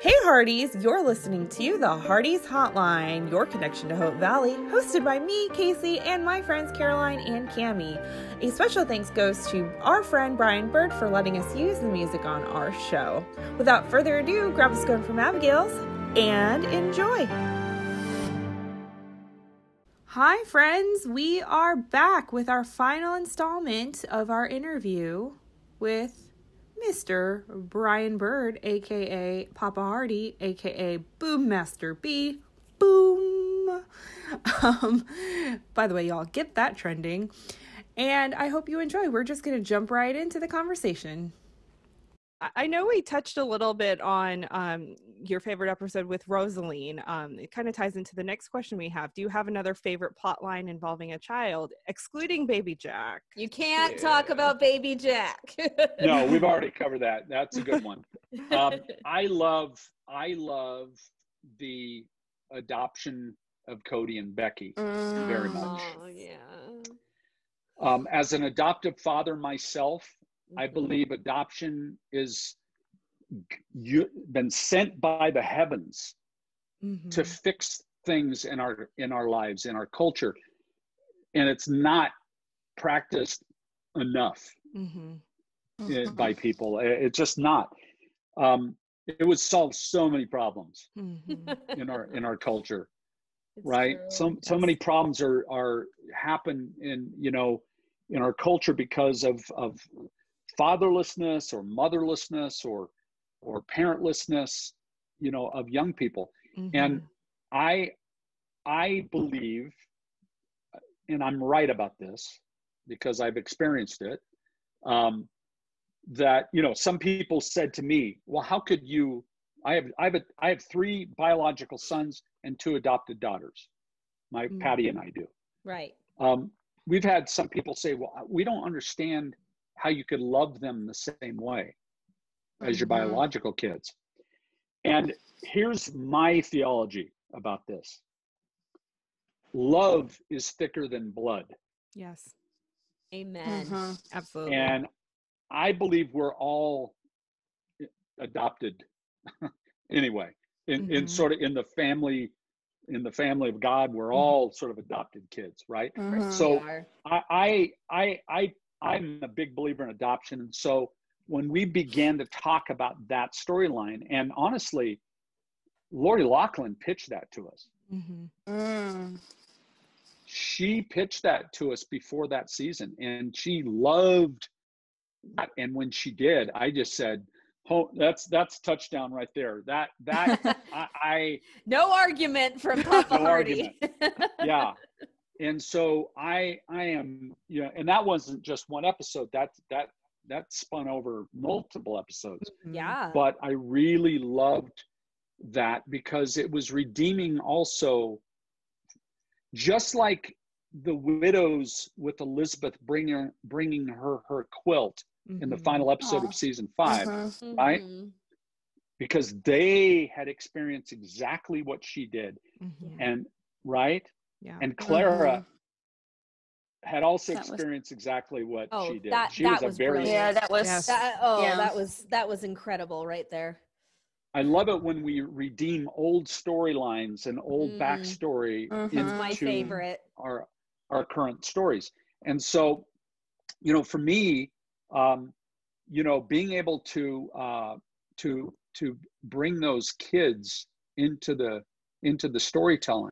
Hey Hearties, you're listening to the Hearties Hotline, your connection to Hope Valley, hosted by me, Casey, and my friends Caroline and Cami. A special thanks goes to our friend Brian Bird for letting us use the music on our show. Without further ado, grab a scone from Abigail's and enjoy. Hi friends, we are back with our final installment of our interview with Mr. Brian Bird, aka Papa Heartie, aka Boom Master B. Boom. Um, by the way, y'all get that trending. And I hope you enjoy. We're just going to jump right into the conversation. I know we touched a little bit on um, your favorite episode with Rosaline. Um, it kind of ties into the next question we have. Do you have another favorite plot line involving a child, excluding Baby Jack? You can't yeah. talk about Baby Jack. no, we've already covered that. That's a good one. Um, I love, I love the adoption of Cody and Becky mm. very much. Oh, yeah. Um, as an adoptive father myself, I believe adoption is you, been sent by the heavens mm-hmm. to fix things in our in our lives in our culture and it's not practiced enough mm-hmm. Mm-hmm. by people it's just not um, it would solve so many problems mm-hmm. in our in our culture it's right true. so so many problems are are happen in you know in our culture because of of fatherlessness or motherlessness or or parentlessness you know of young people mm-hmm. and i i believe and i'm right about this because i've experienced it um, that you know some people said to me well how could you i have i have a, i have three biological sons and two adopted daughters my mm-hmm. patty and i do right um, we've had some people say well we don't understand how you could love them the same way as your mm-hmm. biological kids. And here's my theology about this love is thicker than blood. Yes. Amen. Mm-hmm. Absolutely. And I believe we're all adopted anyway, in, mm-hmm. in sort of in the family in the family of God, we're mm-hmm. all sort of adopted kids, right? Mm-hmm. So I, I I I I'm a big believer in adoption. And so when we began to talk about that storyline, and honestly, Lori Loughlin pitched that to us. Mm-hmm. Mm. She pitched that to us before that season, and she loved that. And when she did, I just said, "Oh, that's that's touchdown right there." That that I, I, no argument from Papa no Heartie. yeah, and so i i am you know and that wasn't just one episode that that that spun over multiple episodes mm-hmm. yeah but i really loved that because it was redeeming also just like the widows with elizabeth bringing bringing her her quilt mm-hmm. in the mm-hmm. final episode Aww. of season 5 uh-huh. right mm-hmm. because they had experienced exactly what she did mm-hmm. and right yeah. And Clara mm-hmm. had also that experienced was... exactly what oh, she did. That, she that was, was a very brilliant. yeah, that was yes. that, oh, yeah. that was that was incredible right there. I love it when we redeem old storylines and old mm. backstory mm-hmm. into my favorite our our current stories. And so, you know, for me, um, you know, being able to uh, to to bring those kids into the into the storytelling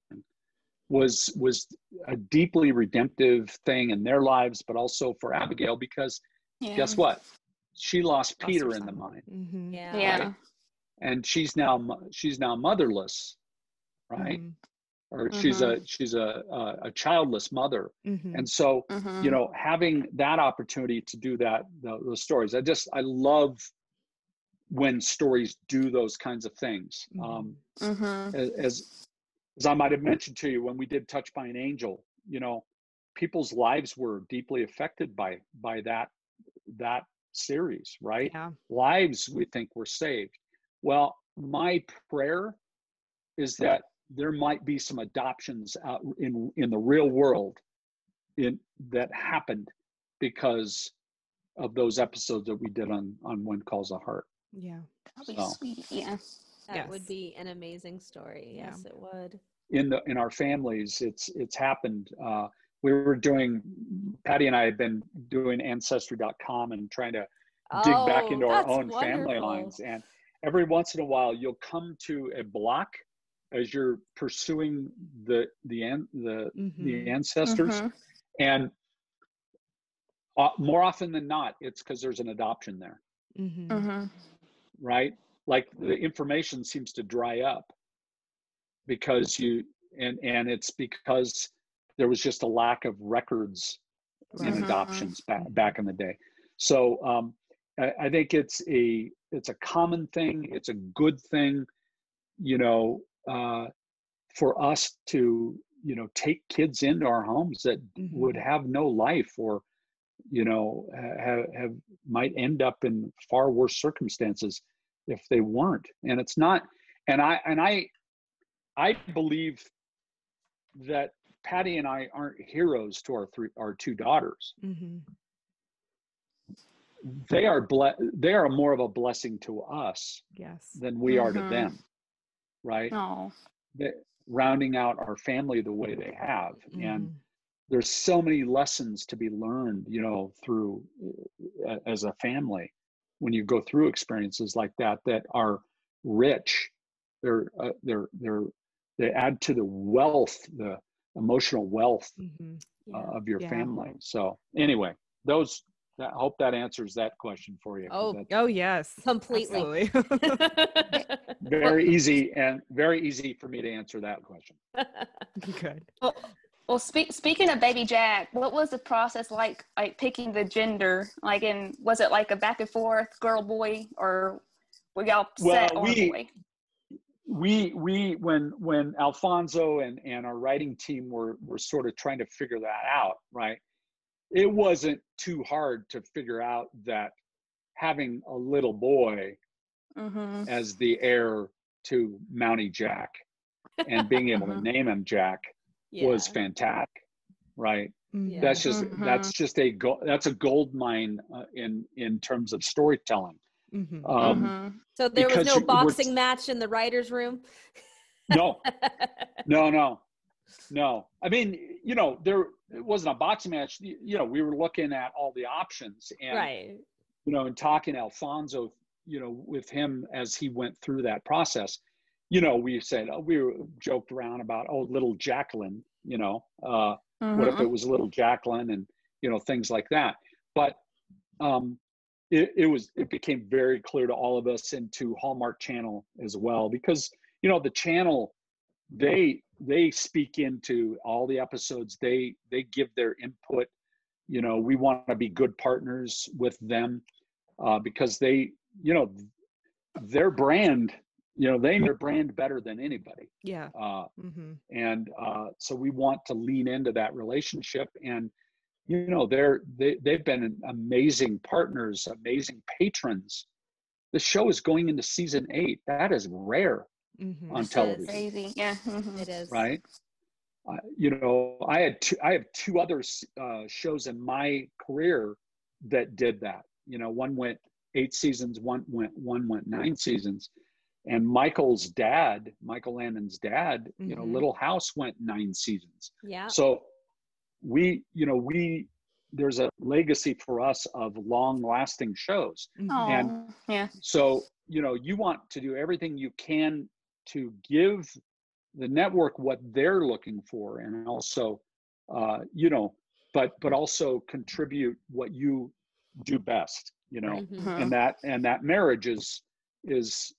was was a deeply redemptive thing in their lives, but also for Abigail because yeah. guess what? She lost Peter in the mine. Mm-hmm. Yeah. Right? yeah. And she's now she's now motherless, right? Mm-hmm. Or she's mm-hmm. a she's a, a, a childless mother, mm-hmm. and so mm-hmm. you know having that opportunity to do that the, those stories, I just I love when stories do those kinds of things. Mm-hmm. Um, as, as as I might have mentioned to you when we did Touched by an Angel, you know, people's lives were deeply affected by by that that series, right? Yeah. Lives we think were saved. Well, my prayer is that there might be some adoptions out in in the real world in that happened because of those episodes that we did on on When Calls the Heart. Yeah. Probably so. sweet. Yeah. That yes. would be an amazing story. Yeah. Yes, it would. In the in our families, it's it's happened. Uh, we were doing Patty and I have been doing ancestry.com and trying to oh, dig back oh, into our own wonderful. family lines. And every once in a while, you'll come to a block as you're pursuing the the the mm-hmm. the ancestors, mm-hmm. and uh, more often than not, it's because there's an adoption there. Mm-hmm. mm-hmm. Right? Like the information seems to dry up because you and and it's because there was just a lack of records and mm-hmm. adoptions back back in the day. So um, I, I think it's a it's a common thing. It's a good thing, you know, uh, for us to you know take kids into our homes that mm-hmm. would have no life or you know have, have might end up in far worse circumstances if they weren't and it's not and i and i i believe that patty and i aren't heroes to our three our two daughters mm-hmm. they are ble- they are more of a blessing to us yes than we mm-hmm. are to mm-hmm. them right oh rounding out our family the way they have mm-hmm. and there's so many lessons to be learned you know through uh, as a family when you go through experiences like that that are rich they're uh, they're they're they add to the wealth the emotional wealth mm-hmm. Uh, yeah. uh, of your yeah. family so anyway those I hope that answers that question for you. Oh, oh yes, completely. very easy and very easy for me to answer that question. Good. Well, well, speak, speaking of baby Jack, what was the process like, like picking the gender? Like, in was it like a back and forth, girl, boy, or were y'all set well, we, boy? We we when when Alfonso and and our writing team were were sort of trying to figure that out, right? It wasn't too hard to figure out that having a little boy mm-hmm. as the heir to Mountie Jack and being able to mm-hmm. name him Jack yeah. was fantastic right yeah. that's just mm-hmm. that's just a go- that's a gold mine uh, in in terms of storytelling mm-hmm. Um, mm-hmm. so there was no boxing match in the writers room no no no no i mean you know there it wasn't a boxing match you know we were looking at all the options and right you know and talking alfonso you know with him as he went through that process you know, we said uh, we joked around about oh, little Jacqueline. You know, uh, mm-hmm. what if mm-hmm. it was little Jacqueline and you know things like that. But um, it, it was it became very clear to all of us and to Hallmark Channel as well because you know the channel they they speak into all the episodes they they give their input you know we want to be good partners with them uh, because they you know their brand you know they know their brand better than anybody. Yeah. Uh, mm-hmm. and uh, so we want to lean into that relationship and you know they're they, they've been amazing partners amazing patrons. The show is going into season eight. That is rare mm-hmm. on television. crazy. Yeah. Mm-hmm. it is. Right? Uh, you know i had two i have two other uh, shows in my career that did that. You know one went eight seasons one went one went nine seasons and Michael's dad, Michael Landon's dad, mm-hmm. you know, mm-hmm. Little House went nine seasons. Yeah. So we, you know, we there's a legacy for us of long lasting shows. Mm-hmm. And yeah. So, you know, you want to do everything you can to give the network what they're looking for and also uh, you know, but but also contribute what you do best, you know. Mm-hmm. And that and that marriage is is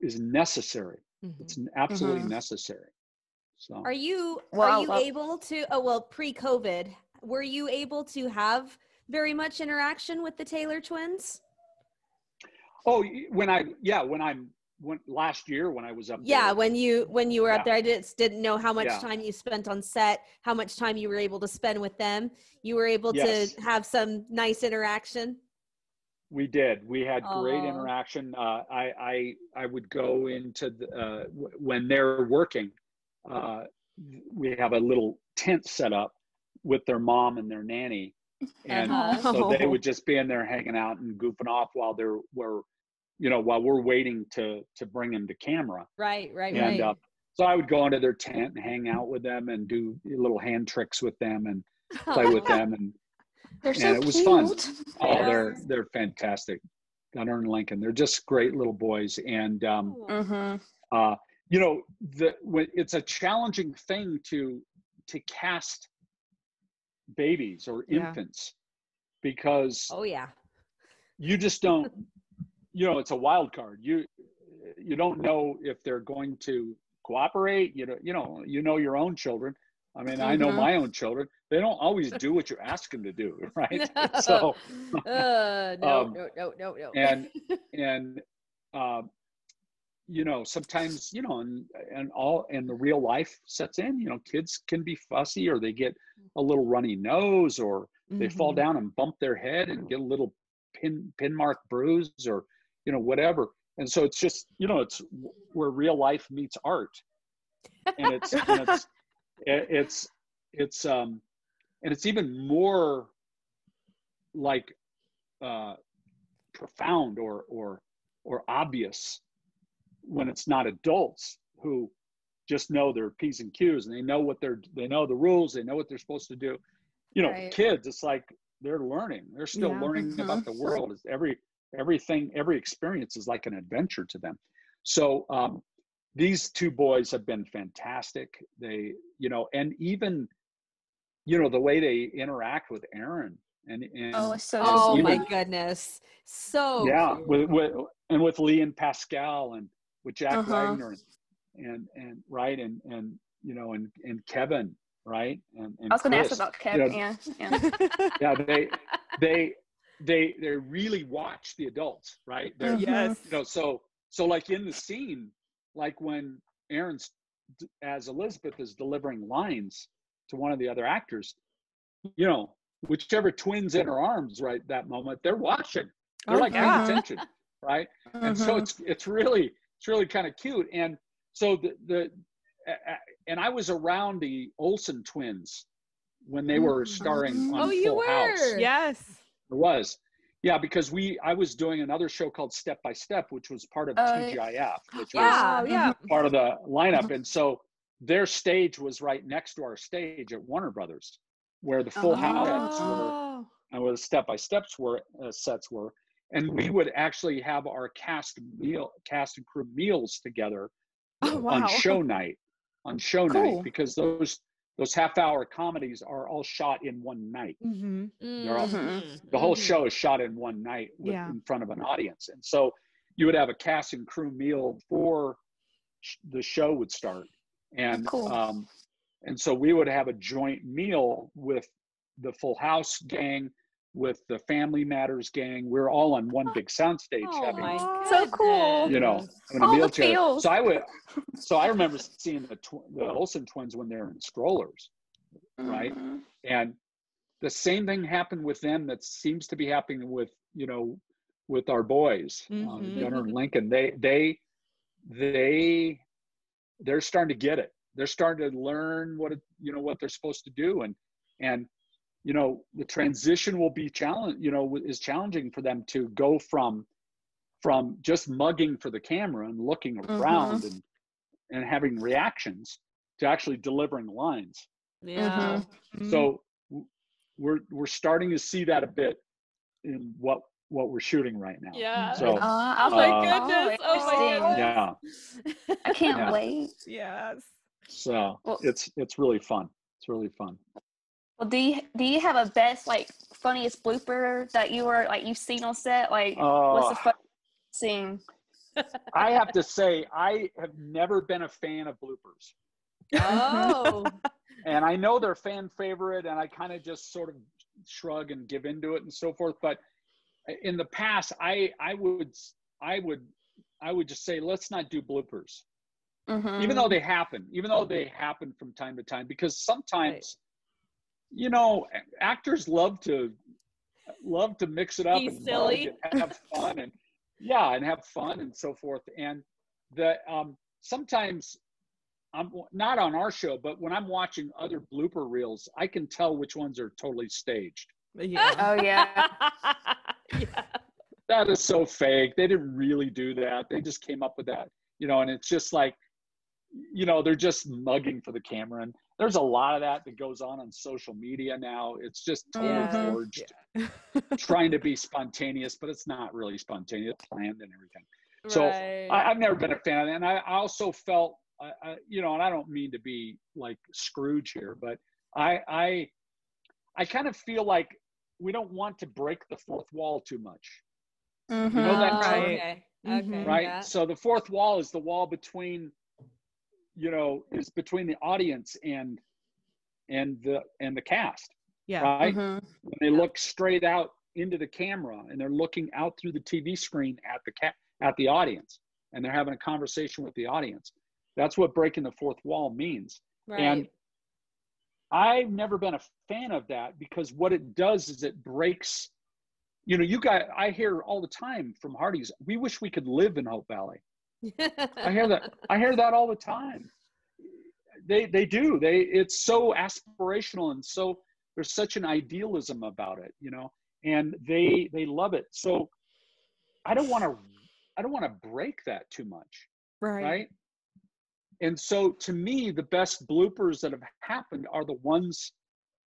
is necessary. Mm-hmm. It's absolutely mm-hmm. necessary. So are you well, are you well, able to oh well pre-COVID, were you able to have very much interaction with the Taylor twins? Oh, when I yeah, when I'm when last year when I was up Yeah, there, when you when you were yeah. up there, I just didn't know how much yeah. time you spent on set, how much time you were able to spend with them. You were able yes. to have some nice interaction. We did. We had great interaction. Uh, I, I I would go into the, uh, w- when they're working. Uh, we have a little tent set up with their mom and their nanny, and uh-huh. so they would just be in there hanging out and goofing off while they're were you know, while we're waiting to to bring them to camera. Right, right, and, right. Uh, so I would go into their tent and hang out with them and do little hand tricks with them and play with them and they're so it was cute. fun. Oh, they're they're fantastic. Gunnar and Lincoln, they're just great little boys. And um, mm-hmm. uh, you know, the when it's a challenging thing to to cast babies or Yeah. infants because oh yeah. you just don't you know it's a wild card you you don't know if they're going to cooperate you know you know you know your own children i mean i know Mhm. my own children they don't always do what you ask them to do right so uh, no, um, no, no, no, no. and and um you know sometimes you know and and all and the real life sets in you know kids can be fussy or they get a little runny nose or they fall Mhm. down and bump their head and get a little pin pin mark bruise or you know whatever and so it's just you know it's where real life meets art and it's and it's it- it's it's um and it's even more like uh profound or or or obvious when it's not adults who just know their p's and q's and they know what they're they know the rules they know what they're supposed to do you know Right. kids it's like they're learning they're still Yeah. learning Mhm. about the world It's every everything every experience is like an adventure to them so um these two boys have been fantastic they you know and even you know the way they interact with Erin and, and Oh, it's so oh cute. my goodness. So yeah cute. with, with and with lee and Pascale and with jack Uh-huh. wagner and and right and and you know and and kevin right and, and I was going to ask Chris. about You Kevin. know, Yeah, yeah. yeah they they they they really watch the adults right they're Mhm. yes you know so so like in the scene like when Erin's as elizabeth is delivering lines to one of the other actors you know whichever twins in her arms right that moment they're watching they're Oh, like paying attention right and so Mhm. it's it's really it's really kind of cute and so the the a- a- and i was around the olsen twins when they were starring Mhm. on Oh, you full house were? yes it was. Yeah, because we I was doing another show called Step by Step, which was part of Oh, TGIF, which was mm-hmm. Yeah, yeah. part of the lineup. Mm-hmm. And so their stage was right next to our stage at Warner Brothers, where the full house were oh and where the step by steps were uh, sets were. And we would actually have our cast meal cast and crew meals together Oh, wow. on show night. On show Cool. night, because those those half hour comedies are all shot in one night mm-hmm. They're all- Mhm. the whole Mhm. show is shot in one night with, Yeah. in front of an audience and so you would have a cast and crew meal before sh- the show would start and Cool. um, and so we would have a joint meal with the full house gang with the family matters gang we're all on one big soundstage Oh having my So cool. you know having All a the meal feels. so i would so i remember seeing the tw- the olsen twins when they're in strollers right? Mhm. and the same thing happened with them that seems to be happening with you know with our boys uh, Mhm. Gunnar and lincoln they they they they're starting to get it they're starting to learn what it, you know what they're supposed to do and and you know the transition will be challenge you know is challenging for them to go from from just mugging for the camera and looking around and and having reactions to actually delivering lines Yeah. Mhm. so we're we're starting to see that a bit in what what we're shooting right now. Yeah. So Uh, I Oh was my like, goodness. Oh my interesting. yeah, I can't Yeah. wait. yes so Well- it's it's really fun. It's really fun. Well, do you do you have a best like funniest blooper that you were like you've seen on set? Like, what's the Uh, fun scene? I have to say I have never been a fan of bloopers, Oh. and I know they're fan favorite, and I kind of just sort of shrug and give into it and so forth. But in the past, I I would I would I would just say let's not do bloopers. Mhm. even though they happen, even though they happen from time to time, because sometimes, you know, actors love to love to mix it up Be and silly. and have fun and yeah, and have fun and so forth. And the um, sometimes I'm not on our show, but when I'm watching other blooper reels, I can tell which ones are totally staged. yeah Oh yeah. yeah. that is so fake. They didn't really do that. They just came up with that, you know, and it's just like, you know, they're just mugging for the camera. And there's a lot of that that goes on on social media now. It's just totally yeah. forged, yeah. trying to be spontaneous, but it's not really spontaneous, planned and everything. So right. I, have never been a fan of that. And I, I also felt, I, I, you know, and I don't mean to be like Scrooge here, but I, I, I kind of feel like we don't want to break the fourth wall too much. Mm-hmm. You know that oh, term? Okay. Okay. Right. Yeah. So the fourth wall is the wall between, you know, is between the audience and and the and the cast. Yeah. Right. Mm-hmm. When they look straight out into the camera and they're looking out through the TV screen at the cat at the audience and they're having a conversation with the audience. That's what breaking the fourth wall means. Right. And I've never been a fan of that because what it does is it breaks. You know, you got. I hear all the time from Hearties. We wish we could live in Hope Valley. I hear that. I hear that all the time. They they do. They it's so aspirational and so there's such an idealism about it. You know, and they they love it. So I don't want to I don't want to break that too much. Right. Right and so to me the best bloopers that have happened are the ones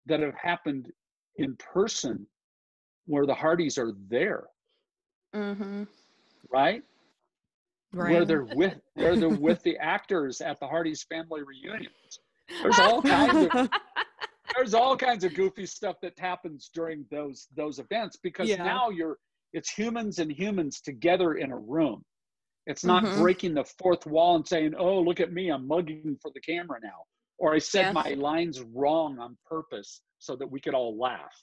that have happened in person where the Hearties are there mm-hmm. right? Right where they're with where they're with the actors at the Hearties family reunions there's all kinds of there's all kinds of goofy stuff that happens during those those events because yeah. now you're it's humans and humans together in a room it's not mm-hmm. breaking the fourth wall and saying, "Oh, look at me, I'm mugging for the camera now," or I said yes. my lines wrong on purpose so that we could all laugh.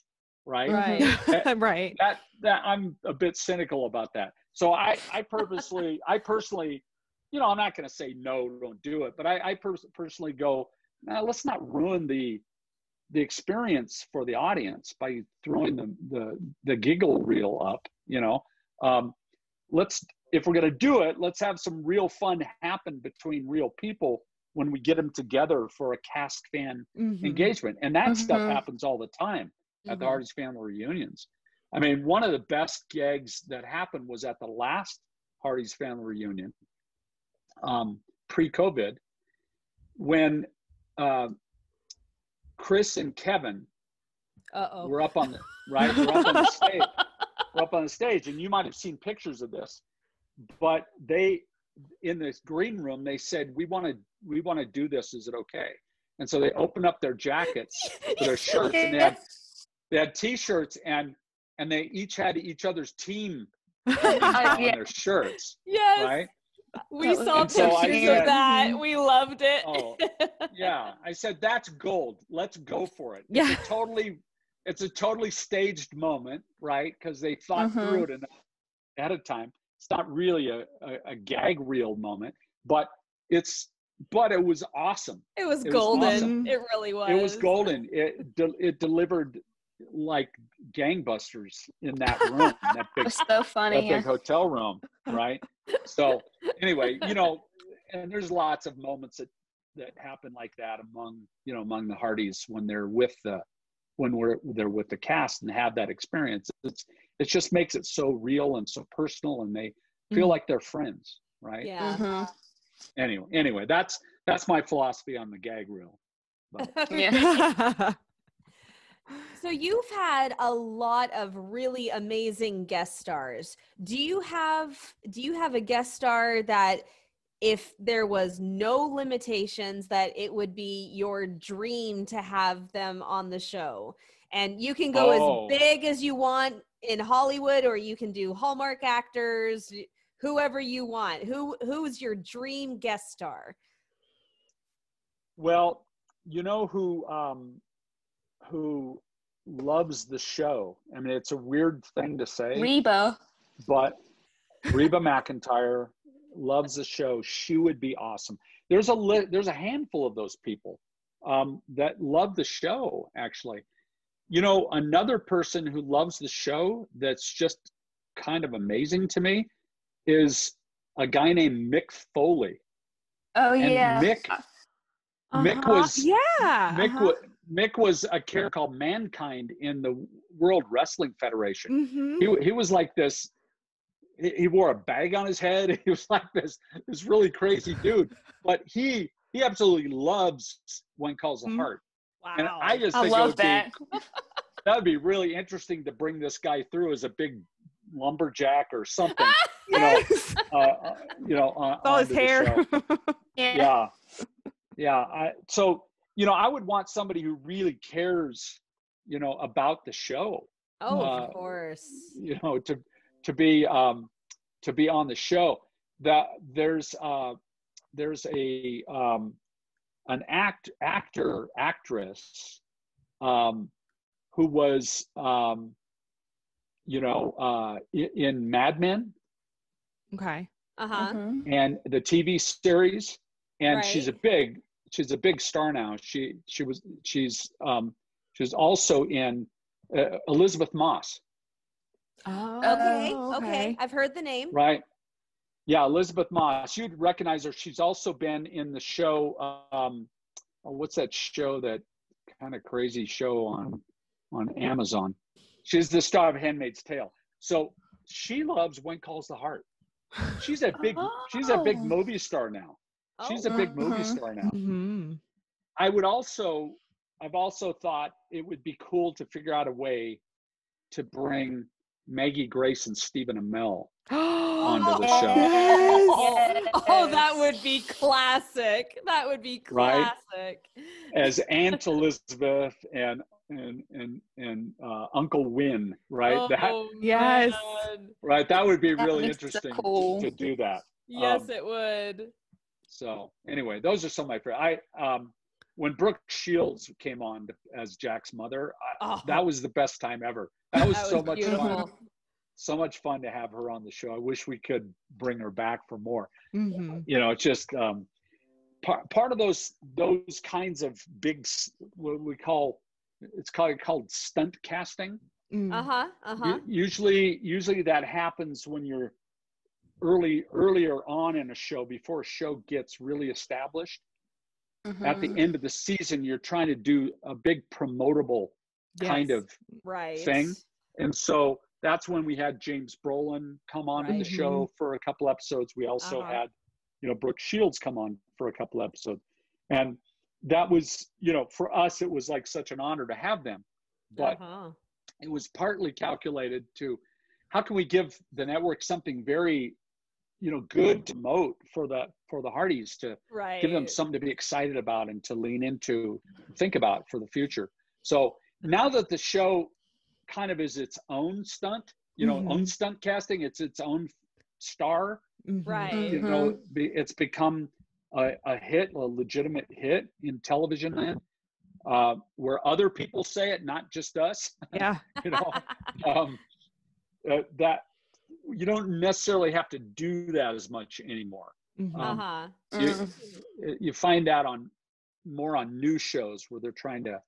Right. Right. that, right. That that I'm a bit cynical about that. So I I purposely I personally, you know, I'm not going to say no, don't do it, but I I pers- personally go, nah, let's not ruin the the experience for the audience by throwing the the the giggle reel up. You know, um, let's if we're going to do it, let's have some real fun happen between real people when we get them together for a cast fan mm-hmm. engagement. And that mm-hmm. stuff happens all the time at mm-hmm. the Hearties family reunions. I mean, one of the best gags that happened was at the last Hearties family reunion, um, pre-COVID, when uh, Chris and Kevin Uh-oh. were up on the right, were up on the stage, were up on the stage, and you might have seen pictures of this but they in this green room they said we want to we want to do this is it okay and so they opened up their jackets for their shirts and they had they had t-shirts and and they each had each other's team on their shirts yes right we saw pictures so said, of that we loved it oh, yeah i said that's gold let's go for it yeah it's totally it's a totally staged moment right because they thought mm-hmm. through it enough ahead of time it's not really a, a, a gag reel moment, but it's but it was awesome. It was it golden. Was awesome. It really was. It was golden. It de- it delivered like gangbusters in that room, that big, so funny, that big hotel room, right? so anyway, you know, and there's lots of moments that that happen like that among you know among the Hearties when they're with the when we're they're with the cast and have that experience. It's it just makes it so real and so personal and they feel mm like they're friends right yeah mm-hmm. anyway anyway that's that's my philosophy on the gag reel yeah so you've had a lot of really amazing guest stars do you have do you have a guest star that if there was no limitations that it would be your dream to have them on the show and you can go oh. as big as you want in Hollywood or you can do Hallmark actors, whoever you want. Who who's your dream guest star? Well, you know who um who loves the show. I mean, it's a weird thing to say. Reba. But Reba McEntire loves the show. She would be awesome. There's a li- there's a handful of those people um, that love the show actually. You know, another person who loves the show that's just kind of amazing to me is a guy named Mick Foley. Oh and yeah. Mick uh-huh. Mick was yeah. Mick uh-huh. was Mick was a character called Mankind in the World Wrestling Federation. Mm-hmm. He he was like this he wore a bag on his head. He was like this this really crazy dude. But he he absolutely loves when calls a Mhm. heart. Wow. And I just I think it love that. be that would be really interesting to bring this guy through as a big lumberjack or something. You know, uh, uh, you know, on, All his hair. Yeah. Yeah, yeah. I, so you know, I would want somebody who really cares, you know, about the show. oh, uh, of course. You know, to to be um, to be on the show. That there's uh, there's a um, an act actor actress um, who was um, you know uh, in Mad Men okay. Uh huh. Mhm. and the TV series, and she's a big she's a big star now. She she was she's um, she's also in uh, Elisabeth Moss, Oh, Okay, okay. I've heard the name. right? Yeah, Elisabeth Moss. You'd recognize her. She's also been in the show. Um, oh, what's that show? That kind of crazy show on on Amazon. She's the star of *Handmaid's Tale*. So she loves "When Calls the Heart." She's a big she's a big Oh. movie star now. She's a Oh, big movie Mhm. star now. hmm I would also, I've also thought it would be cool to figure out a way to bring Maggie Grace and Stephen Amell onto the show. Yes. Oh, that would be classic. That would be Right? as Aunt Elizabeth and and and and uh, Uncle Wynn, right? that Oh, Yes. right, that would be That really would be so interesting cool. to do that. Yes, Um, it would. So anyway, those are some of my favorite. I um, when Brooke Shields came on to, as Jack's mother, I, Oh, that was the best time ever. That was, that so was much beautiful. fun. So much fun to have her on the show. I wish we could bring her back for more. hmm You know, it's just um, part part of those those kinds of big what we call it's called called stunt casting. Mm-hmm. Uh huh. Uh huh. Usually, usually that happens when you're early earlier on in a show before a show gets really established. At the Mhm. end of the season, you're trying to do a big promotable kind of Right. thing. And so that's when we had James Brolin come on to the Right. show for a couple episodes. We also Uh-huh. had, you know, Brooke Shields come on for a couple episodes. And that was, you know, for us, it was like such an honor to have them. But uh-huh. it was partly calculated to how can we give the network something very, you know, good to promote for the for the Hearties to right. give them something to be excited about and to lean into, think about for the future. So now that the show kind of is its own stunt, you know, Mhm. own stunt casting, it's its own star. Mhm. Right. You know, it's become a, a hit, a legitimate hit in television land, uh, where other people say it, not just us. Yeah. You know, um, uh, that you don't necessarily have to do that as much anymore. Mhm. um, uh huh. you, you find out on more on new shows where they're trying to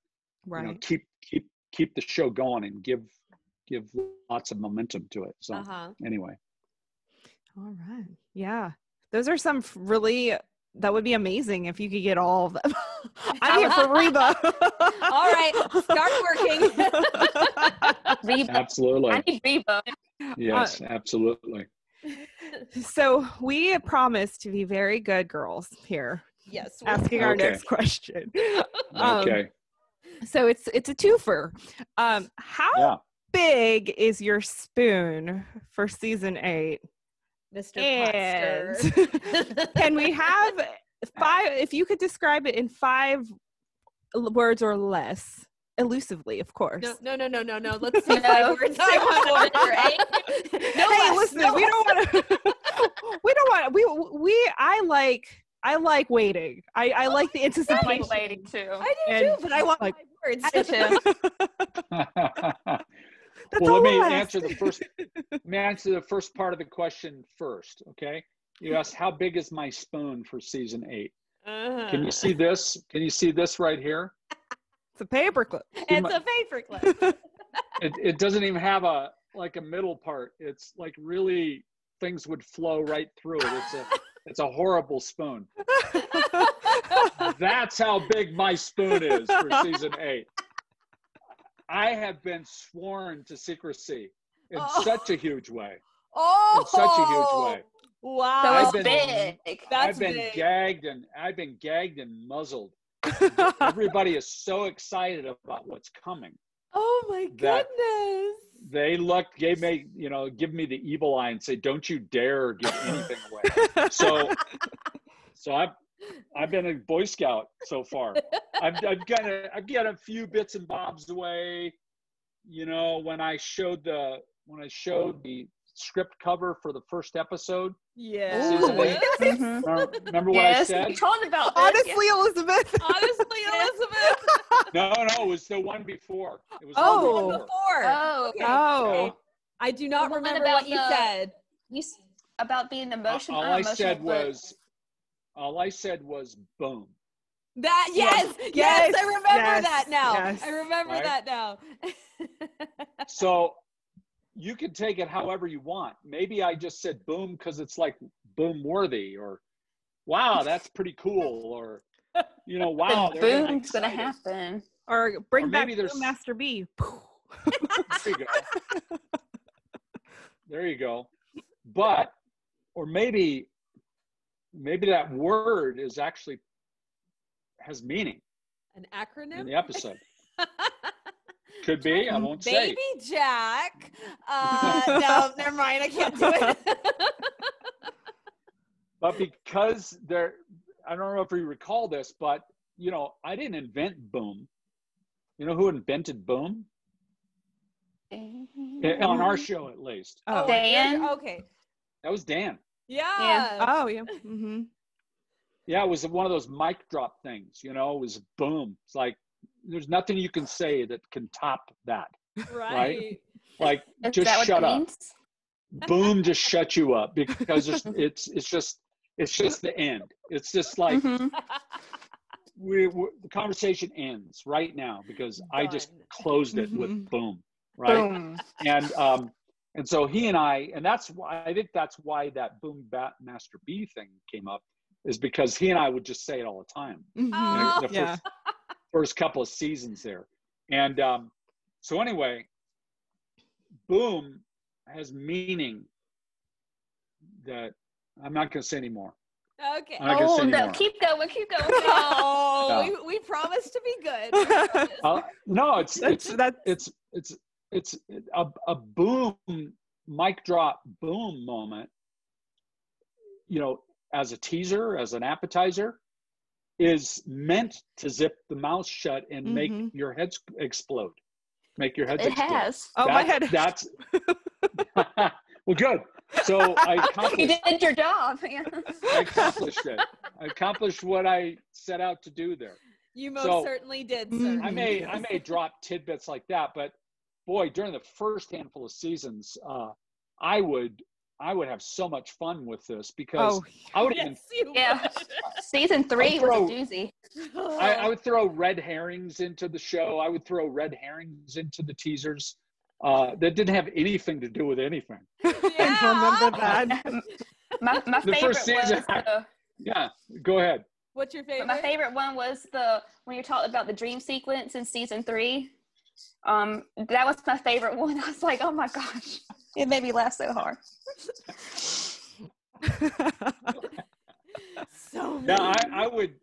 you know keep keep keep the show going and give give lots of momentum to it so Uh huh. anyway All right. Yeah. Those are some really that would be amazing if you could get all of them. I'm here for Reba. All right, start working. Reba. absolutely I need Reba. Yes absolutely so we promise to be very good girls here, yes. we- asking our next question. Um, okay So it's it's a twofer. Um, how yeah big is your spoon for season eight? Mr. And can we have five? If you could describe it in five words or less, elusively, of course. No, no, no, no, no, no. Let's see No. five words. I want four, right? No hey, less, listen, no we don't want to. we don't want. We we. I like. I like waiting. I I like the I anticipation. like lady too. I do And, too, but I want like- five words. I do too. Well let me we'll answer the first let me answer the first part of the question first okay you asked how big is my spoon for season eight Uh-huh. can you see this can you see this right here It's a paperclip. It's a paper clip. it, it doesn't even have a like a middle part it's like really things would flow right through it it's a it's a horrible spoon that's how big my spoon is for season eight i have been sworn to secrecy in Oh. such a huge way Oh, in such a huge way. Wow, That was I've been- big. That's I've been big. gagged and I've been gagged and muzzled. Everybody is so excited about what's coming. Oh my goodness. They looked, gave me, you know, give me the evil eye and say, "Don't you dare give anything away." So, so I've I've been a Boy Scout so far. I've I've got a I've got a few bits and bobs away. You know, when I showed the when I showed the script cover for the first episode, Yeah. Season eight. Mhm. remember, remember what I Yes, said? you told about this. Honestly, Elizabeth. Honestly, Elizabeth. No, no, it was the one before. It was the Oh. one One before. before. Oh, okay. Oh. I do not The remember about what you the- said. You s- about being emotional. all not I said but- was, all I said was, boom. That yes, yes, Yes, I remember yes, that now. yes. I remember Right? that now. So you can take it however you want. Maybe I just said boom because it's like boom worthy, or wow, that's pretty cool, or you know, wow, the boom's gonna happen. Or bring Or back maybe there's- Master B. There you go. there you go. But, or maybe, maybe that word is actually has meaning An acronym in the episode. Could be. I won't say. Baby Jack. Uh, no, never mind. I can't do it. But because there, I don't know if you recall this, but you know, I didn't invent boom. You know who invented boom? Eh, On our show, at least. Oh. Dan? you're- Okay. That was Dan. Yeah. Oh yeah. Mm-hmm. Yeah, it was one of those mic drop things. You know, it was boom. It's like there's nothing you can say that can top that. Right. Like, Is just shut up. means? Boom, just shut you up because it's it's it's just it's just the end. It's just like Mhm. we, we the conversation ends right now because I just closed it Mhm. with boom, right? Boom. And um, and so he and I, and that's why I think that's why that boom bat master B thing came up, is because he and I would just say it all the time. Mm-hmm. Oh. The first, Yeah. first couple of seasons there, and um, so anyway, boom has meaning that I'm not going to say anymore. Okay. I'm not gonna Oh no! anymore. Keep going. Keep going. No, No. we, we promise to be good. Uh, no, it's it's that it's it's it's a, a boom mic drop boom moment you know as a teaser as an appetizer is meant to zip the mouth shut and make Mhm. your heads explode make your heads It explode has. oh my head. that's well good so i accomplished. You did your job. Yeah. I accomplished it i accomplished what i set out to do there You most So- certainly did, sir. Mhm. I may I may drop tidbits like that, but boy, during the first handful of seasons, uh, I would I would have so much fun with this because Oh, I would even Yes, you Yeah. Season three throw- was a doozy. I, I would throw red herrings into the show. I would throw red herrings into the teasers uh, that didn't have anything to do with anything. Yeah. remember that. My my The favorite first was season- the, Yeah, go ahead. What's your favorite? my favorite one was the when you talked about the dream sequence in season three. Um, that was my favorite one. I was like, oh my gosh, it made me laugh so hard. So Now I. I would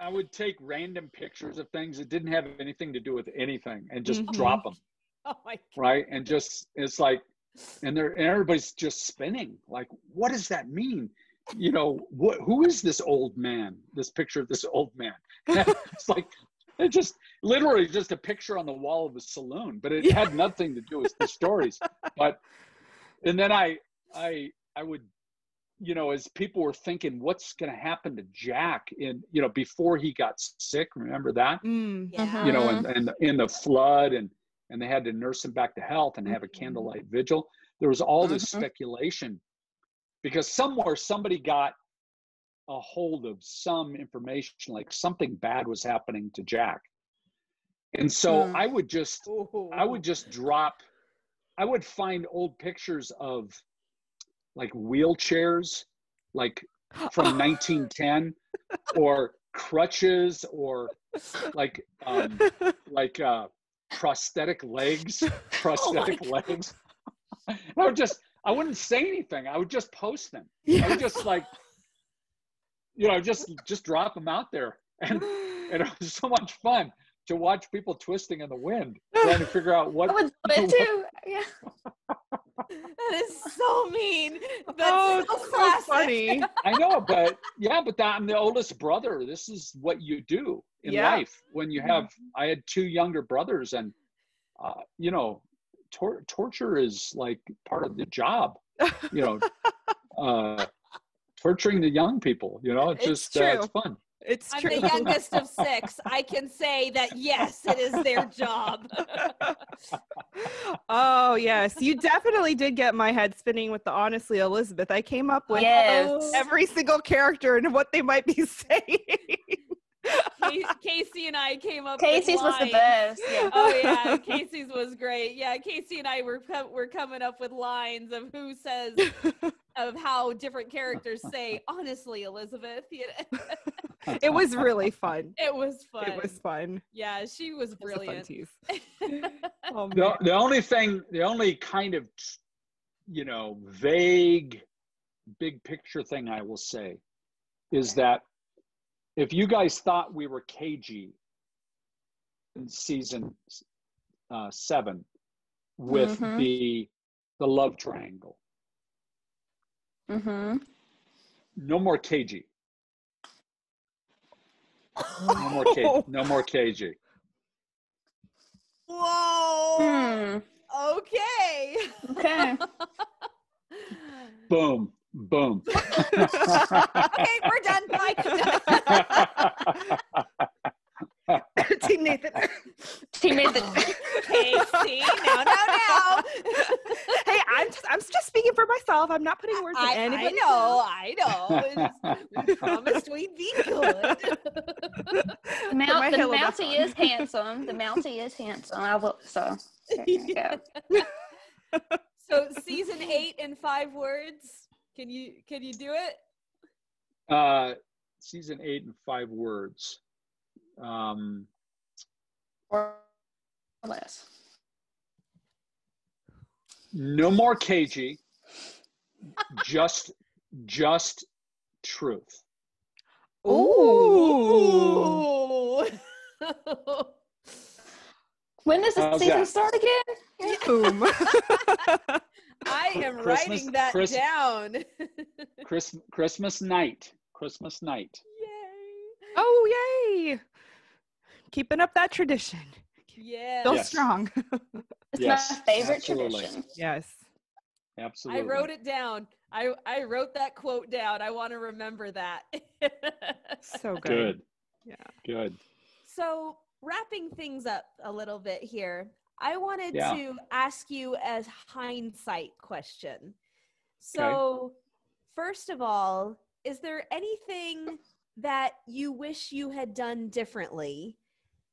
I would take random pictures of things that didn't have anything to do with anything and just Mhm. drop them. Oh my god. right? And just it's like, and they're and everybody's just spinning. Like, what does that mean? You know, what? Who is this old man? This picture of this old man. it's like it just literally just a picture on the wall of a saloon, but it had nothing to do with the stories. But and then I I I would you know as people were thinking what's going to happen to jack in you know before he got sick remember that Mm. Yeah. you know, and, and in the flood and and they had to nurse him back to health and have a candlelight vigil. There was all this Mhm. speculation because somewhere somebody got a hold of some information, like something bad was happening to Jack. And so. I would just I would just drop I would find old pictures of like wheelchairs, like from 1910 or crutches or like um like uh prosthetic legs prosthetic legs. I would just I wouldn't say anything. I would just post them. I would just like, you know, just just drop them out there, and and it was so much fun to watch people twisting in the wind, trying to figure out what. I would love it too. Yeah. That is so mean. That's oh, so so funny. I know, but yeah, but that, I'm the oldest brother. This is what you do in Yeah. life when you have. I had two younger brothers, and uh, you know, tor- torture is like part of the job. You know, uh, torturing the young people. You know, it's, It's just uh, it's fun. It's I'm true. the youngest of six. I can say that yes, it is their job. oh yes, you definitely did get my head spinning with the honestly Elizabeth. I came up with Yes. Oh. every single character and what they might be saying. Ca- Casey and I came up. Casey's with was the lines. best. Yeah. Oh yeah, Casey's was great. Yeah, Casey and I were were coming up with lines of who says of how different characters say. Honestly, Elizabeth, you know, it was really fun. it was fun. It was fun. Yeah, she was It was brilliant. Oh, The, the only thing, the only kind of, you know, vague, big picture thing I will say is that if you guys thought we were cagey in season uh, seven with Mhm. the the love triangle, Mm-hmm. no more cagey. No more cagey. No more cagey. Whoa. Hmm. Okay. Okay. Boom. Boom. okay, we're done. Bye. Team Nathan. Team Nathan. Casey, no, no, no. hey, I'm just, I'm just speaking for myself. I'm not putting words in I, I anybody's know, mouth. I know. It's- We promised we'd be good. The, my mount, the Mountie is handsome. The Mountie is handsome. I will. So there you go. so season eight in five words. Can you can you do it? Uh, season eight in five words. Um, or less. no more cagey. just, just truth. Ooh. Ooh. When does the How's season that? start again? Boom. I am Christmas- writing that Chris- down. Chris, Christmas night. Christmas night. Yay. oh, yay. Keeping up that tradition. Yeah. Still Yes. strong. It's Yes, my favorite absolutely. tradition. yes. Absolutely. I wrote it down. I, I wrote that quote down. I want to remember that. So good. Good. Yeah. Good. So, wrapping things up a little bit here, I wanted Yeah. to ask you a hindsight question. So, first of all, is there anything that you wish you had done differently?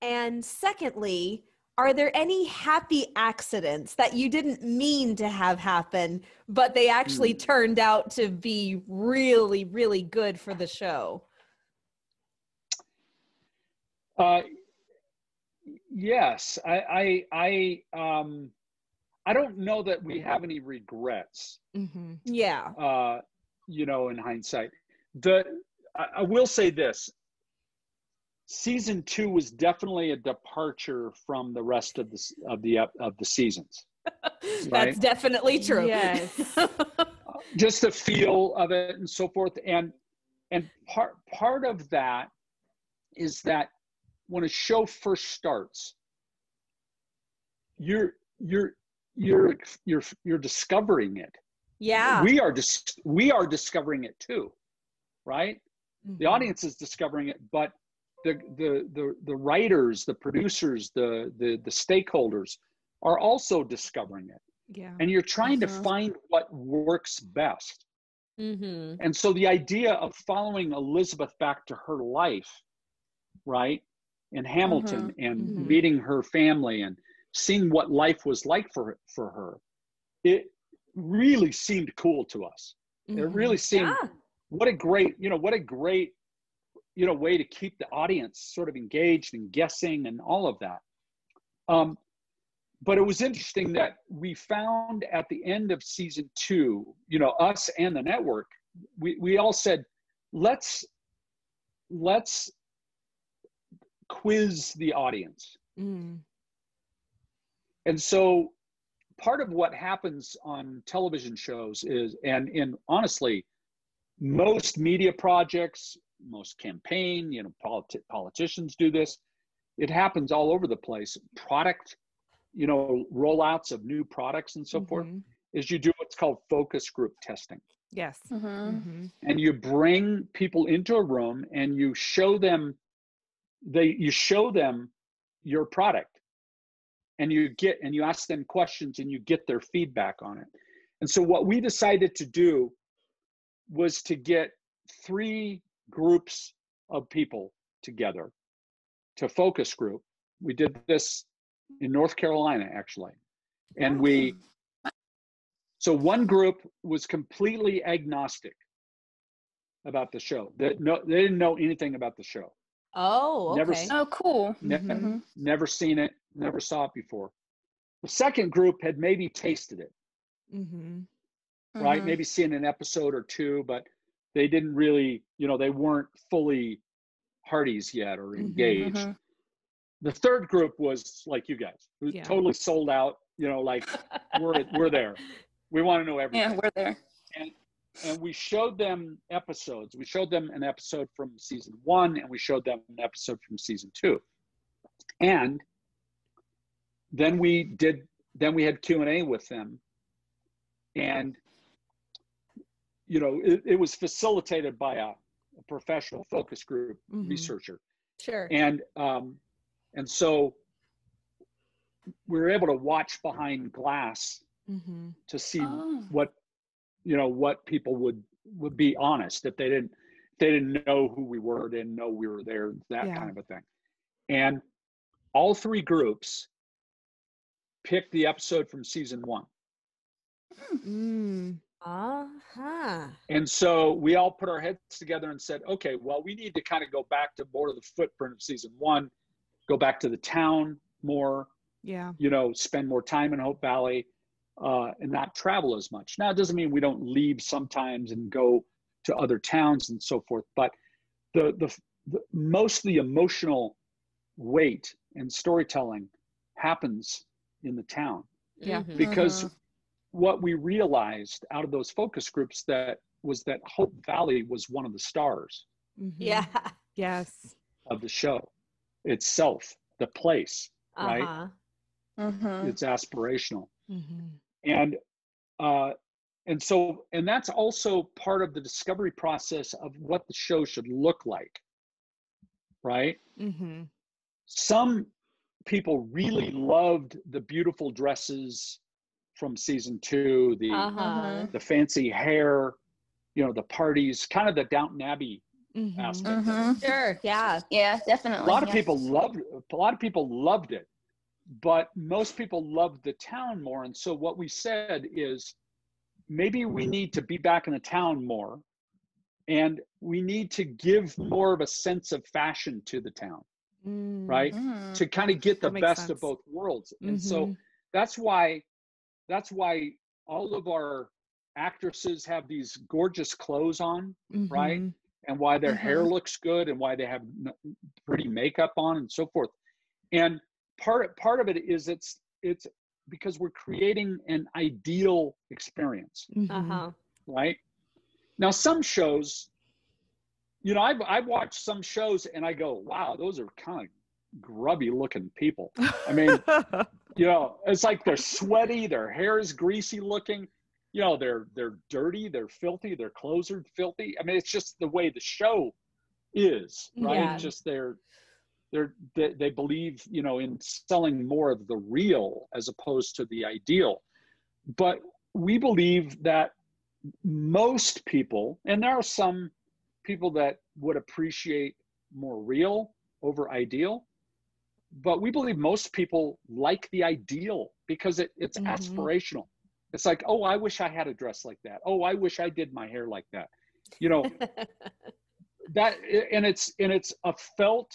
And secondly, are there any happy accidents that you didn't mean to have happen, but they actually Hmm. turned out to be really, really good for the show? Uh, yes, I, I, I, um, I don't know that we have any regrets. Mm-hmm. Yeah. uh, you know, in hindsight. The I, I will say this: season two was definitely a departure from the rest of the of the of the seasons. That's Right. definitely true. Yes. Just the feel of it and so forth, and and part part of that is that when a show first starts, you're you're you're you're you're discovering it. yeah. we are dis- we are discovering it too right Mm-hmm. the audience is discovering it but the the the, the writers the producers the, the the stakeholders are also discovering it Yeah. and you're trying Mhm. to find what works best mm-hmm. and so the idea of following elizabeth back to her life right in hamilton and Mhm. meeting her family and seeing what life was like for for her it really seemed cool to us it Mhm. really seemed Yeah. What a great you know what a great you know way to keep the audience sort of engaged and guessing and all of that um but it was interesting that we found at the end of season two, you know, us and the network, we, we all said, let's let's quiz the audience. Mm. And so part of what happens on television shows is and in honestly most media projects most campaign you know politi- politicians do this it happens all over the place product you know rollouts of new products and so mm-hmm. forth is you do what's called focus group testing yes mm-hmm. Mm-hmm. and you bring people into a room and you show them they you show them your product and you get and you ask them questions and you get their feedback on it and so what we decided to do was to get three groups of people together to focus group we did this in North Carolina, actually. And we, so one group was completely agnostic about the show. They, no, they didn't know anything about the show. Oh, okay. Never, oh, cool. Ne- mm-hmm. Never seen it, never saw it before. The second group had maybe tasted it, mm-hmm. Right? Mm-hmm. Maybe seeing an episode or two, but they didn't really, you know, they weren't fully Hearties yet or mm-hmm. engaged. Mm-hmm the third group was like you guys, who yeah. totally sold out. You know, like we're we're there. We want to know everything. Yeah, we're there. And and we showed them episodes. We showed them an episode from season one, and we showed them an episode from season two. And then we did. Then we had Q and A with them, and you know, it, it was facilitated by a, a professional focus group mm-hmm. researcher. Sure. And um, and so we were able to watch behind glass mm-hmm. to see oh. what you know what people would would be honest if they didn't if they didn't know who we were didn't know we were there that yeah. kind of a thing and all three groups picked the episode from season one mm. Uh-huh. and so we all put our heads together and said okay well we need to kind of go back to more of the footprint of season one go back to the town more. Yeah. You know, spend more time in Hope Valley uh, and not travel as much. Now, it doesn't mean we don't leave sometimes and go to other towns and so forth, but the, the, the most of the emotional weight and storytelling happens in the town. Yeah. Mm-hmm. Because uh-huh. What we realized out of those focus groups that was that Hope Valley was one of the stars. Mm-hmm. Yeah. Yes. Of the show itself, the place, uh-huh. right? Mm-hmm. It's aspirational. Mm-hmm. And uh, and so and that's also part of the discovery process of what the show should look like right mm-hmm. some people really loved the beautiful dresses from season two the uh-huh. the fancy hair you know the parties kind of the downton abbey mm-hmm. aspect. Mm-hmm. Sure. Yeah. Yeah, definitely. A lot of yeah. people loved a lot of people loved it, but most people loved the town more. And so what we said is maybe we need to be back in the town more and we need to give more of a sense of fashion to the town. Mm-hmm. Right? To kind of get the best sense. of both worlds. And so mm-hmm. that's why that's why all of our actresses have these gorgeous clothes on, mm-hmm. right? and why their mm-hmm. hair looks good and why they have pretty makeup on and so forth. And part part of it is it's it's because we're creating an ideal experience. Mm-hmm. Uh-huh. Right? Now some shows you know, I've I've watched some shows and I go, wow, those are kind of grubby looking people. I mean, you know, it's like they're sweaty, their hair is greasy looking you know they're they're dirty they're filthy their clothes are filthy i mean it's just the way the show is right yeah. just they're they're they, they believe you know in selling more of the real as opposed to the ideal but we believe that most people and there are some people that would appreciate more real over ideal but we believe most people like the ideal because it, it's mm-hmm. aspirational it's like, oh, I wish I had a dress like that. Oh, I wish I did my hair like that. You know, that and it's and it's a felt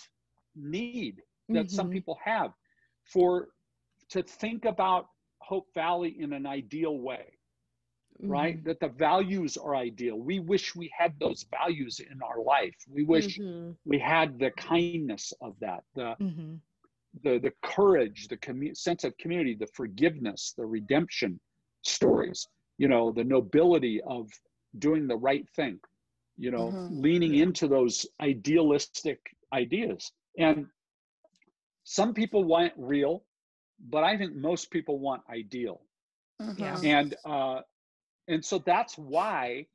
need that mm-hmm. some people have for to think about Hope Valley in an ideal way, right? Mm-hmm. That the values are ideal. We wish we had those values in our life. We wish Mhm. we had the kindness of that, the Mm-hmm. The the courage, the commu- sense of community, the forgiveness, the redemption stories. You know, the nobility of doing the right thing. You know, Mhm. leaning into those idealistic ideas. And some people want real, but I think most people want ideal. Yeah. Mhm. And uh, and so that's why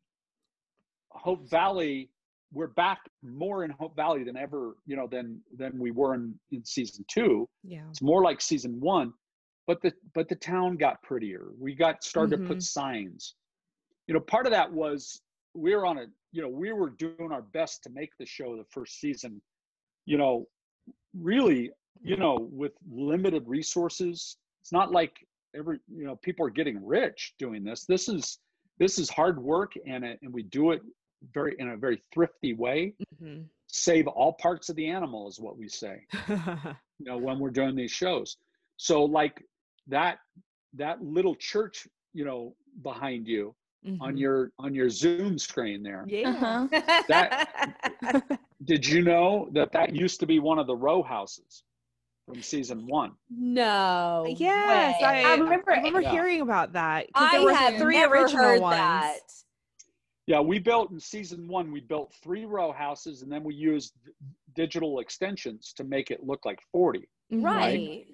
Hope Valley, we're back more in Hope Valley than ever, you know, than than we were in, in season two. Yeah. It's more like season one, but the but the town got prettier. We got started to Mhm. put signs. You know, part of that was we were on a, you know, we were doing our best to make the show the first season, you know, really, you know, with limited resources. It's not like every, you know, people are getting rich doing this. This is this is hard work and it, and we do it very in a very thrifty way. Mm-hmm. Save all parts of the animal is what we say you know when we're doing these shows so like that that little church you know behind you Mm-hmm. on your on your zoom screen there Yeah. That- did you know that that used to be one of the row houses from season one no. Yes. I, I remember I remember Yeah. hearing about that. I there have three never original heard ones. that. Yeah we built in season one we built three row houses and then we used digital extensions to make it look like 40 Mhm. Right.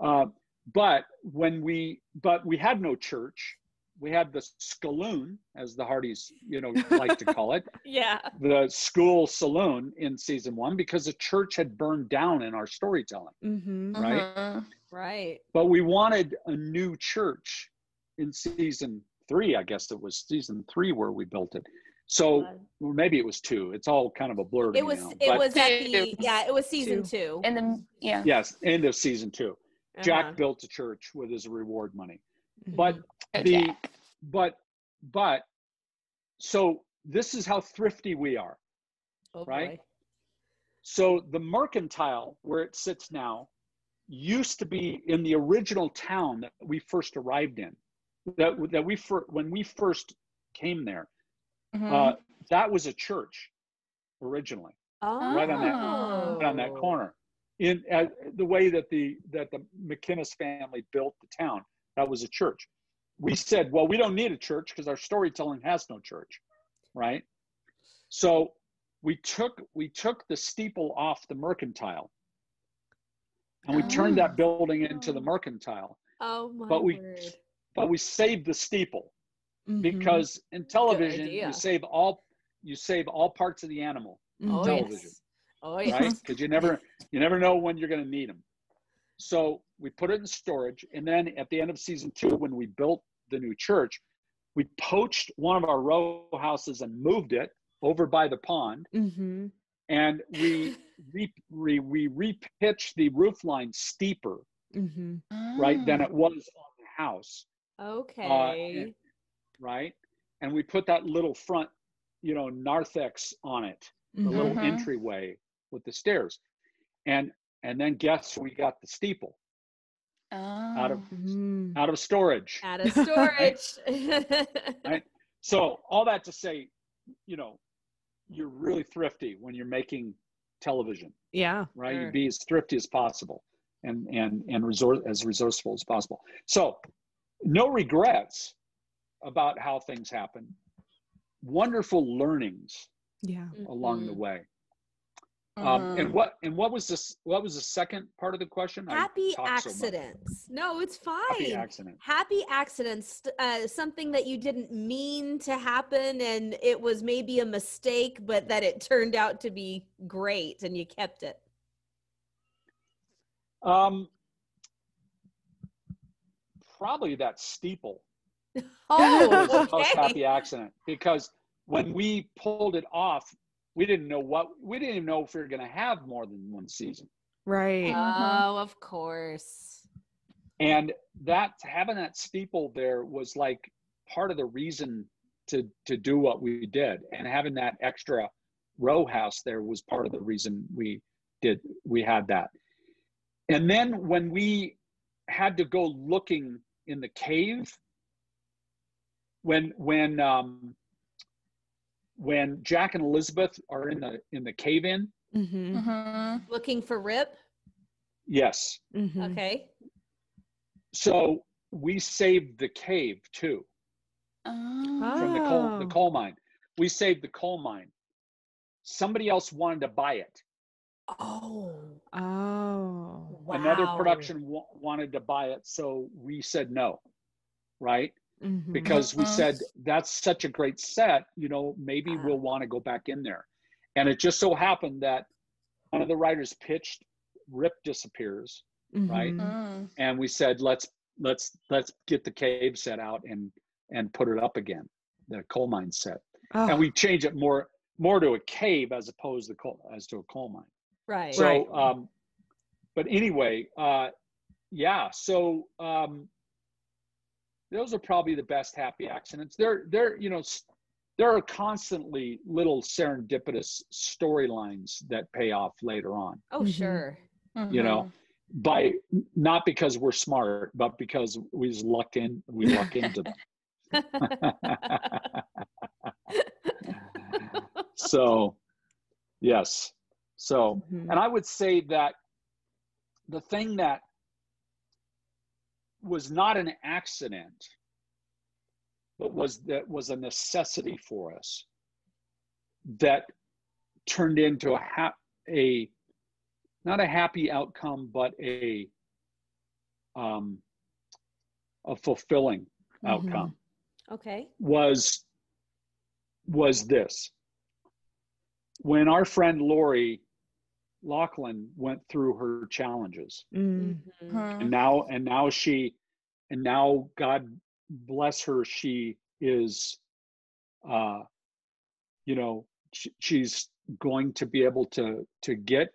uh, but when we but we had no church we had the skaloon as the Hearties you know like to call it Yeah. the school saloon in season one because the church had burned down in our storytelling. Mhm. Right. Mhm. Right. But we wanted a new church in season three, I guess it was season three where we built it. So or maybe it was two. It's all kind of a blur. It was now. it But was at the yeah, it was season Two. two. And then yeah. yes, end of season two. Jack Uh-huh. built a church with his reward money. Mhm. But Go the Jack. but but so this is how thrifty we are. Oh, right? boy. So the mercantile where it sits now used to be in the original town that we first arrived in. That that we fir- when we first came there, Mhm. uh, that was a church originally, Oh. right on that- right on that corner. In uh, the way that the that the McKinnis family built the town, that was a church. We said, well, we don't need a church because our storytelling has no church, right? So we took we took the steeple off the mercantile, and we turned that building into the mercantile. Oh my But we- word. But we saved the steeple Mhm. because in television you save all you save all parts of the animal Mhm. Oh television. yes. Oh yes. right? Because you never you never know when you're going to need them. So we put it in storage, and then at the end of season two, when we built the new church, we poached one of our row houses and moved it over by the pond, Mhm. and we re, we, we repitched the roof line steeper, Mhm. right, than Mm. it was on the house, Okay. right? And we put that little front, you know, narthex on it, the Mhm. little Mhm. entryway with the stairs, and and then guess we got the steeple out of Oh. Mhm. out of storage. Out of storage. Right. So all that to say, you know, you're really thrifty when you're making television, Yeah. right? Sure. You be as thrifty as possible and and and resource as resourceful as possible. So no regrets about how things happen. Wonderful learnings Yeah. along the Mhm. way. Um, Mhm. and what and what was this? What was the second part of the question? Happy talked so accidents. no, it's fine. Happy accident. Happy accidents, uh, something that you didn't mean to happen and it was maybe a mistake, but that it turned out to be great and you kept it. Um, probably that steeple. Oh, was the Oh, most okay. happy accident because when we pulled it off, we didn't know what we didn't even know if we were going to have more than one season. Right. Uh-huh. Oh, of course. And that having that steeple there was like part of the reason to to do what we did, and having that extra row house there was part of the reason we did we had that. And then when we had to go looking in the cave when when um when Jack and Elizabeth are in the in the cave in. Mm-hmm. Mm-hmm. Looking for Rip. Yes. Mm-hmm. Okay. So we saved the cave too Oh. from the coal the Oh. coal mine. We saved the coal mine. Somebody else wanted to buy it. Oh. Oh. Wow. Another production wa- wanted to buy it, so we said no. Right? Mhm. Because we said that's such a great set, you know, maybe Ah. we'll want to go back in there. And it just so happened that one of the writers pitched Rip disappears right? Mhm. Mm. and we said let's let's let's get the cave set out and and put it up again the coal mine set Oh. and we change it more more to a cave as opposed to coal as to a coal mine Right. so Right. um but anyway uh yeah so um those are probably the best happy accidents they're they're you know s- there are constantly little serendipitous storylines that pay off later on oh, Mhm. sure. you know by not because we're smart but because we just lucked in we luck into them so yes so Mhm. and i would say that the thing that was not an accident but was that was a necessity for us that turned into a ha- a not a happy outcome but a um a fulfilling Mhm. outcome okay. was was this when our friend Lori Loughlin went through her challenges Mm. Mhm. and now and now she and now God bless her she is uh you know she, she's going to be able to to get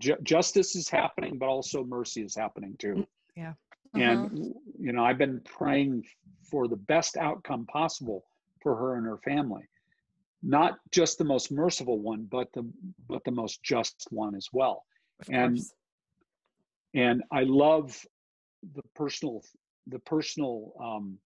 ju- justice is happening but also mercy is happening too Yeah. and you know i've been praying for the best outcome possible for her and her family not just the most merciful one but the but the most just one as well Of and course. and i love the personal the personal um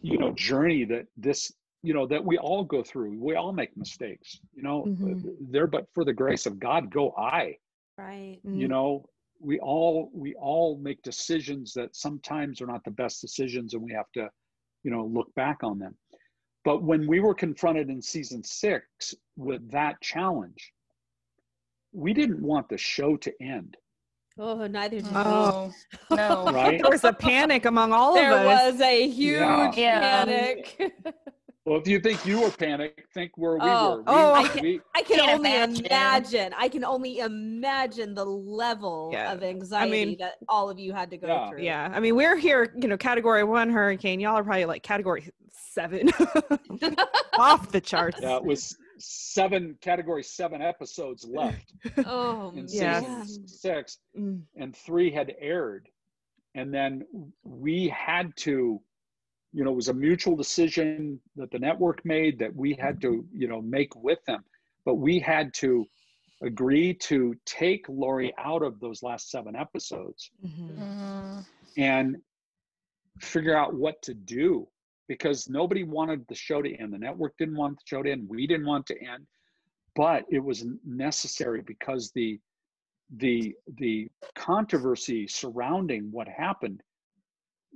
you know journey that this you know that we all go through we all make mistakes you know Mhm. there but for the grace of god go i Right. you Mm. know we all we all make decisions that sometimes are not the best decisions and we have to you know look back on them but when we were confronted in season six with that challenge we didn't want the show to end Oh, neither did Oh. No. No. right There was a panic among all. There of us. There was a huge Yeah. panic. well if you think you were panicked think where we Oh. were we, Oh. I can- we, I can Can't only imagine. imagine. I can only imagine the level Yeah. of anxiety I mean- that all of you had to go Yeah. through. Yeah, I mean, we're here, you know, category one hurricane. Y'all are probably like category seven, off the charts. yeah, it was seven category seven episodes left Oh, in Yeah. season six Mm, and three had aired and then we had to you know it was a mutual decision that the network made that we had to you know make with them but we had to agree to take Lori out of those last seven episodes mhm. Mhm. and figure out what to do because nobody wanted the show to end the network didn't want the show to end we didn't want to end but it was necessary because the the the controversy surrounding what happened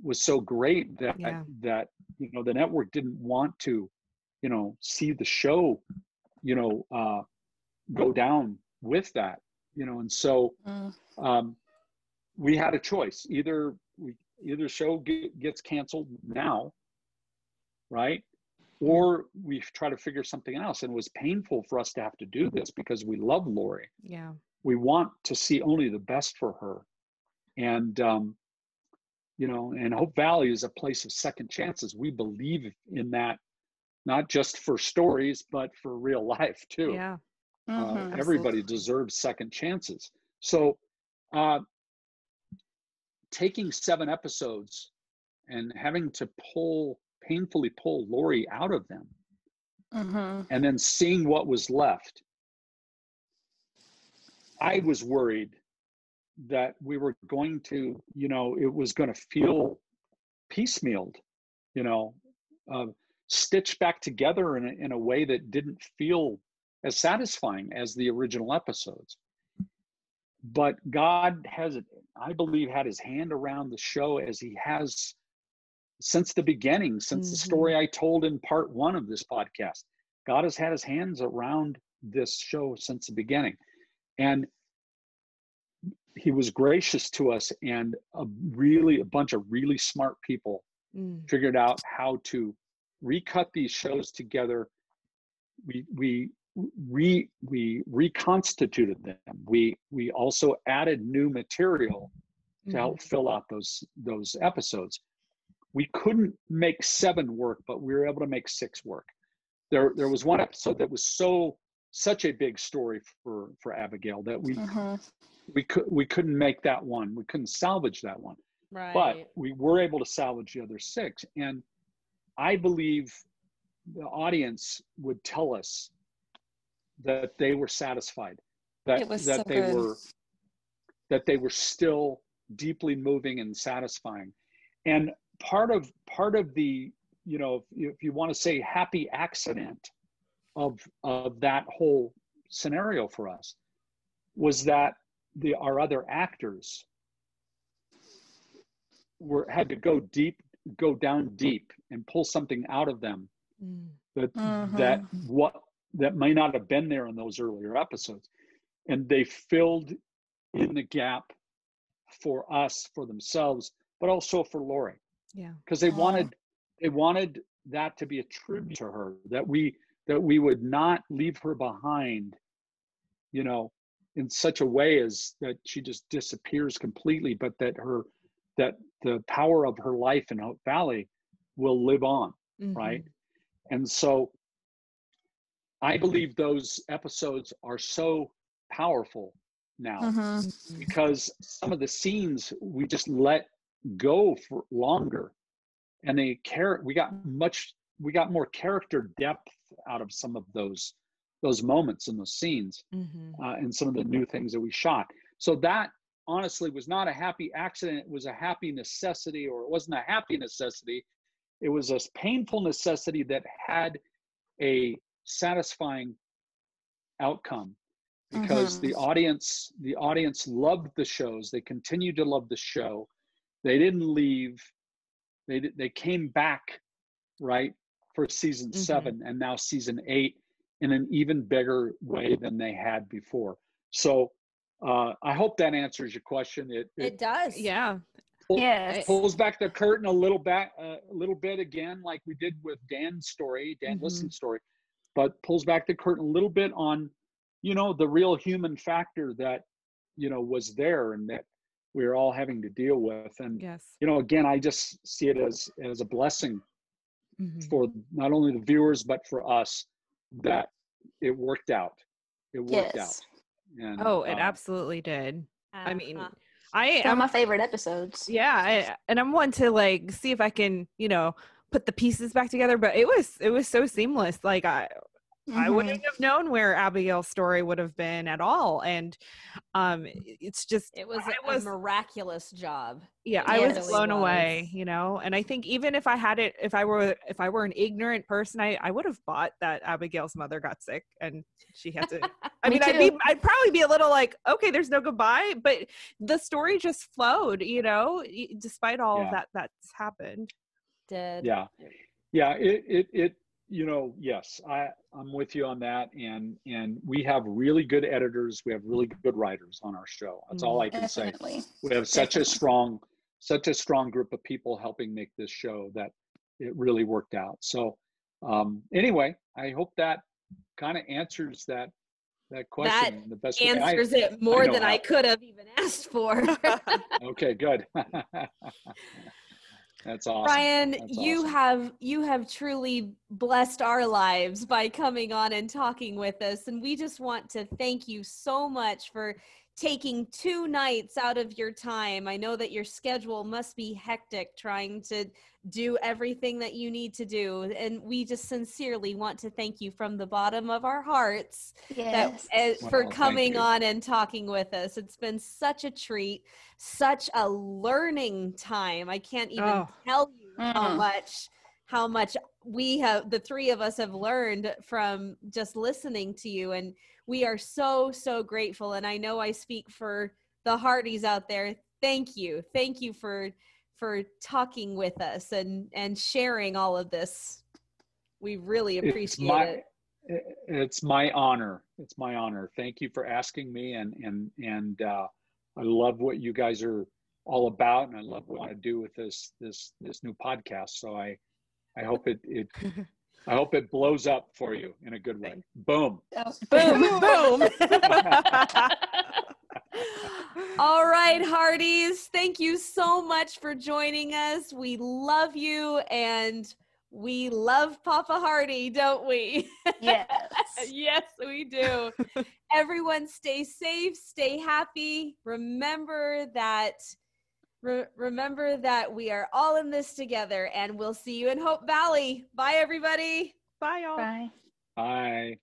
was so great that Yeah. that you know the network didn't want to you know see the show you know uh go down with that you know and so Mm. um we had a choice either we either show get, gets canceled now right or we try to figure something else and it was painful for us to have to do this because we love lori Yeah. we want to see only the best for her and um you know and hope valley is a place of second chances we believe in that not just for stories but for real life too Yeah. uh, Mhm. everybody Absolutely. deserves second chances so uh taking seven episodes and having to pull painfully pull lori out of them Mhm. and then seeing what was left i was worried that we were going to, you know, it was going to feel piecemealed, you know, uh, stitched back together in a, in a way that didn't feel as satisfying as the original episodes. But God has, I believe, had his hand around the show as he has since the beginning, since mm-hmm. the story I told in part one of this podcast. God has had his hands around this show since the beginning. And he was gracious to us and a really a bunch of really smart people mm. figured out how to recut these shows together we we re we reconstituted them we we also added new material to help mm-hmm. fill out those those episodes we couldn't make seven work but we were able to make six work there there was one episode that was so such a big story for for abigail that we uh-huh. We could we couldn't make that one. We couldn't salvage that one. Right. but we were able to salvage the other six. And i believe the audience would tell us that they were satisfied that that so they good. were that they were still deeply moving and satisfying. And part of part of the you know if, if you want to say happy accident of of that whole scenario for us was that the our other actors were had to go deep go down deep and pull something out of them mm. that mm-hmm. that what that may not have been there in those earlier episodes and they filled in the gap for us for themselves but also for Lori yeah because they wanted they wanted that to be a tribute to her that we that we would not leave her behind you know in such a way as that she just disappears completely but that her that the power of her life in hope valley will live on mm-hmm. right and so I believe those episodes are so powerful now mm-hmm. because some of the scenes we just let go for longer and they care we got much we got more character depth out of some of those those moments and those scenes mm-hmm. uh, and some of the new things that we shot. So that honestly was not a happy accident. It was a happy necessity or it wasn't a happy necessity. It was a painful necessity that had a satisfying outcome because mm-hmm. the audience the audience loved the shows. They continued to love the show. They didn't leave. They they came back right for season mm-hmm. 7 and now season 8 in an even bigger way than they had before. So uh, i hope that answers your question. It it, it does. Yeah. Pull, yes. pulls back the curtain a little back uh, a little bit again like we did with dan's story dan mm-hmm. Lissing's story but pulls back the curtain a little bit on you know the real human factor that you know was there and that we are all having to deal with. And yes. you know again i just see it as as a blessing mm-hmm. for not only the viewers but for us that it worked out it worked yes. out and, oh it um, absolutely did uh-huh. i mean I one of my favorite episodes. Yeah, I, and I'm one to like see if I can, you know, put the pieces back together but it was it was so seamless like i mm-hmm. i wouldn't have known where abigail's story would have been at all and um it's just it was, a, was a miraculous job yeah i was blown was. away you know and i think even if i had it if i were if i were an ignorant person i i would have bought that abigail's mother got sick and she had to i mean i'd be i'd probably be a little like okay there's no goodbye but the story just flowed you know despite all yeah. that that's happened did. Yeah, yeah. It it it you know yes I I'm with you on that and and we have really good editors we have really good writers on our show that's all I can Definitely. say we have such Definitely. a strong such a strong group of people helping make this show that it really worked out so um anyway I hope that kind of answers that that question that the best answers I, it more I than how. I could have even asked for. okay, good. That's awesome. Brian, That's you awesome. have you have truly blessed our lives by coming on and talking with us and we just want to thank you so much for taking two nights out of your time. I know that your schedule must be hectic trying to do everything that you need to do. And we just sincerely want to thank you from the bottom of our hearts yes. that, uh, for coming on and talking with us. It's been such a treat, such a learning time. I can't even oh. tell you mm. how much how much we have the three of us have learned from just listening to you and we are so so grateful and i know i speak for the Hearties out there. Thank you. Thank you for for talking with us and and sharing all of this. We really appreciate it's my, it. It's my honor. It's my honor. Thank you for asking me and and and uh, i love what you guys are all about and i love what i do with this this this new podcast. So i I hope it it I hope it blows up for you in a good way. Boom. Oh, boom. boom. All right, Hearties. Thank you so much for joining us. We love you and we love Papa Heartie, don't we? Yes. yes, we do. Everyone stay safe, stay happy. Remember that Re- remember that we are all in this together and we'll see you in Hope Valley. Bye, everybody. Bye, y'all. Bye. Bye.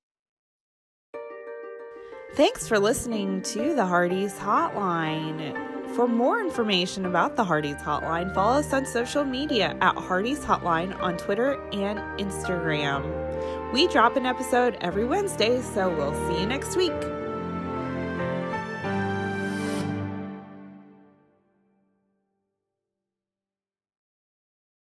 Thanks for listening to the Hearties Hotline. For more information about the Hearties Hotline, follow us on social media at Hearties Hotline on Twitter and Instagram. We drop an episode every Wednesday, so we'll see you next week.